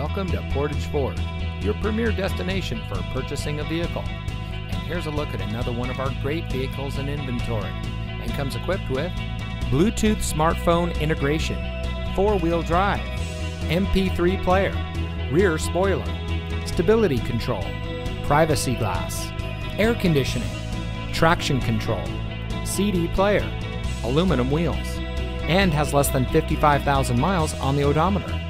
Welcome to Portage Ford, your premier destination for purchasing a vehicle. And here's a look at another one of our great vehicles in inventory and comes equipped with Bluetooth smartphone integration, four wheel drive, MP3 player, rear spoiler, stability control, privacy glass, air conditioning, traction control, CD player, aluminum wheels, and has less than 55,000 miles on the odometer.